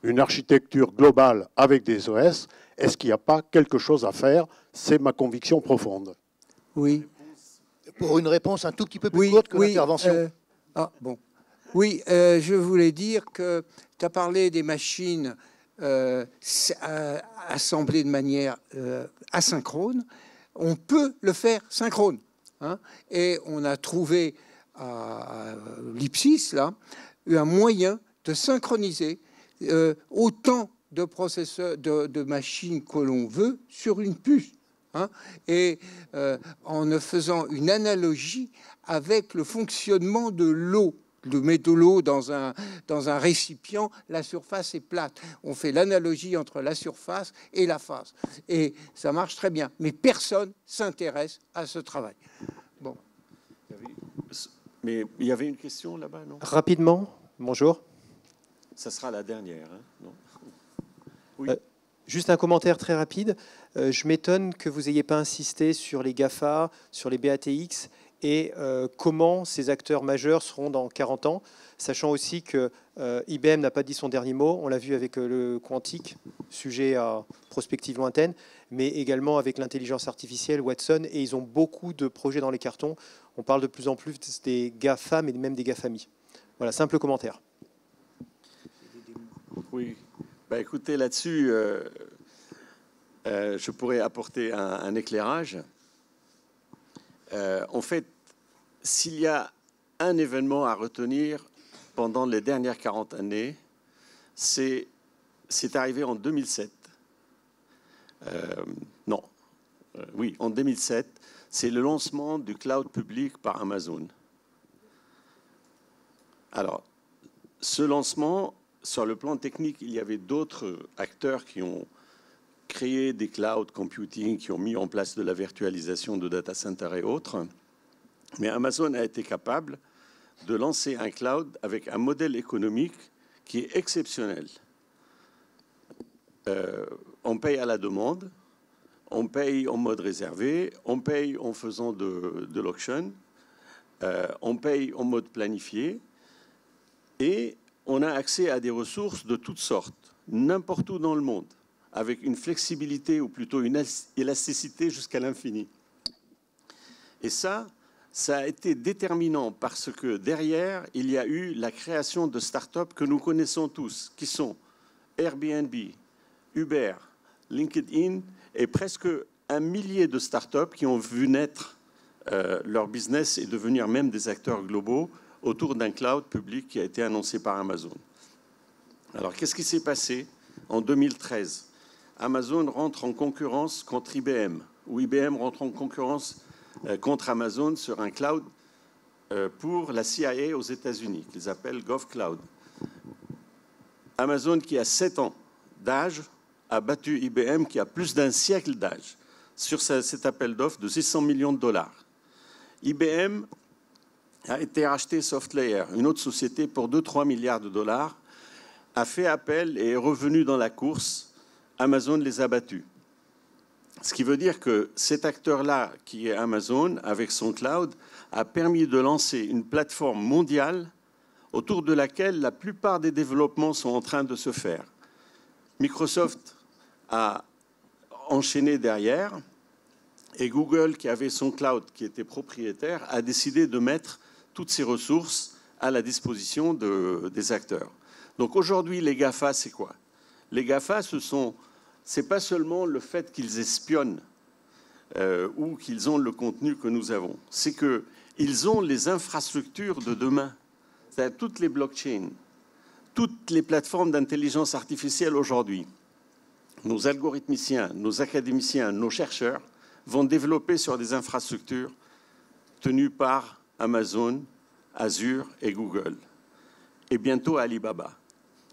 S6: une architecture globale avec des OS, est-ce qu'il n'y a pas quelque chose à faire? C'est ma conviction profonde.
S3: Oui.
S2: Pour une réponse un tout petit peu plus courte que l'intervention. Euh,
S3: ah, bon. Oui, euh, je voulais dire que tu as parlé des machines assemblé de manière asynchrone, on peut le faire synchrone. Hein. et on a trouvé à l'IPSIS là un moyen de synchroniser autant de processeurs, de, machines que l'on veut sur une puce. Hein, et euh, en faisant une analogie avec le fonctionnement de l'eau. De mettre de l'eau dans un, dans un récipient, la surface est plate. On fait l'analogie entre la surface et la phase. Et ça marche très bien. Mais personne s'intéresse à ce travail. Bon.
S1: Mais il y avait une question là-bas, non?
S7: Rapidement, bonjour.
S1: Ça sera la dernière. Hein non
S7: euh, juste un commentaire très rapide. Euh, je m'étonne que vous n'ayez pas insisté sur les GAFA, sur les BATX et euh, comment ces acteurs majeurs seront dans 40 ans, sachant aussi que IBM n'a pas dit son dernier mot, on l'a vu avec le quantique, sujet à prospective lointaine, mais également avec l'intelligence artificielle, Watson, et ils ont beaucoup de projets dans les cartons. On parle de plus en plus des GAFA, mais même des GAFAMI. Voilà, simple commentaire.
S1: Oui, bah, écoutez, là-dessus, euh, euh, je pourrais apporter un, éclairage. Euh, en fait, s'il y a un événement à retenir pendant les dernières 40 années, c'est arrivé en 2007. non, oui, en 2007, c'est le lancement du cloud public par Amazon. Alors, ce lancement sur le plan technique, il y avait d'autres acteurs qui ont créé des cloud computing, qui ont mis en place de la virtualisation de data centers et autres. Mais Amazon a été capable de lancer un cloud avec un modèle économique qui est exceptionnel. Euh, on paye à la demande, on paye en mode réservé, on paye en faisant de, de l'auction, euh, on paye en mode planifié, et on a accès à des ressources de toutes sortes, n'importe où dans le monde, avec une flexibilité ou plutôt une élasticité jusqu'à l'infini. Et ça, ça a été déterminant parce que derrière, il y a eu la création de start-up que nous connaissons tous, qui sont Airbnb, Uber, LinkedIn et presque un millier de start-up qui ont vu naître euh, leur business et devenir même des acteurs globaux autour d'un cloud public qui a été annoncé par Amazon. Alors, qu'est-ce qui s'est passé en 2013 Amazon rentre en concurrence contre IBM, ou IBM rentre en concurrence euh, contre Amazon sur un cloud euh, pour la CIA aux États-Unis, qu'ils appellent GovCloud. Amazon, qui a 7 ans d'âge, a battu IBM, qui a plus d'un siècle d'âge, sur cet appel d'offres de 600 millions de dollars. IBM a été racheté SoftLayer, une autre société, pour 2-3 milliards de dollars, a fait appel et est revenu dans la course. Amazon les a battus. Ce qui veut dire que cet acteur-là, qui est Amazon, avec son cloud, a permis de lancer une plateforme mondiale autour de laquelle la plupart des développements sont en train de se faire. Microsoft a enchaîné derrière et Google, qui avait son cloud, qui était propriétaire, a décidé de mettre toutes ces ressources à la disposition des acteurs. Donc aujourd'hui, les GAFA, c'est quoi? Les GAFA, ce sont, c'est pas seulement le fait qu'ils espionnent euh, ou qu'ils ont le contenu que nous avons, c'est qu'ils ont les infrastructures de demain, c'est-à-dire toutes les blockchains, toutes les plateformes d'intelligence artificielle aujourd'hui. Nos algorithmiciens, nos académiciens, nos chercheurs vont développer sur des infrastructures tenues par Amazon, Azure et Google, et bientôt Alibaba.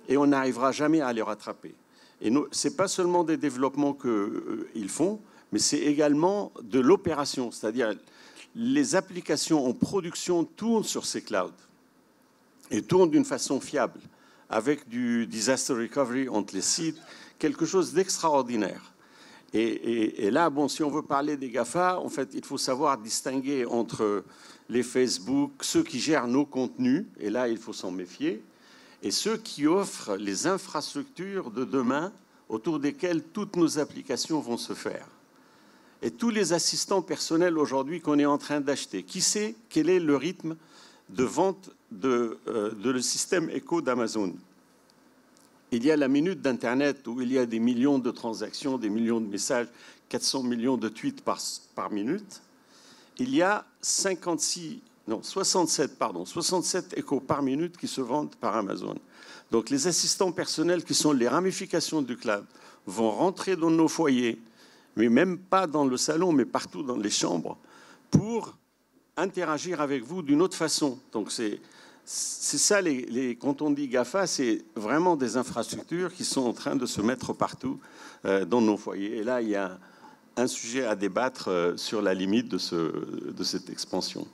S1: Et on n'arrivera jamais à les rattraper. Et ce n'est pas seulement des développements qu'ils euh, font, mais c'est également de l'opération, c'est-à-dire les applications en production tournent sur ces clouds et tournent d'une façon fiable, avec du disaster recovery entre les sites, quelque chose d'extraordinaire. Et, là, bon, si on veut parler des GAFA, en fait, il faut savoir distinguer entre les Facebook, ceux qui gèrent nos contenus, et là il faut s'en méfier, et ceux qui offrent les infrastructures de demain autour desquelles toutes nos applications vont se faire. Et tous les assistants personnels aujourd'hui qu'on est en train d'acheter, qui sait quel est le rythme de vente de, euh, le système Echo d'Amazon? Il y a la minute d'Internet où il y a des millions de transactions, des millions de messages, 400 millions de tweets par minute. Il y a 56, non, 67, pardon, 67 échos par minute qui se vendent par Amazon. Donc les assistants personnels qui sont les ramifications du cloud vont rentrer dans nos foyers, mais même pas dans le salon, mais partout dans les chambres, pour interagir avec vous d'une autre façon. Donc c'est ça, quand on dit GAFA, c'est vraiment des infrastructures qui sont en train de se mettre partout euh, dans nos foyers. Et là, il y a un sujet à débattre euh, sur la limite de, ce, de cette expansion.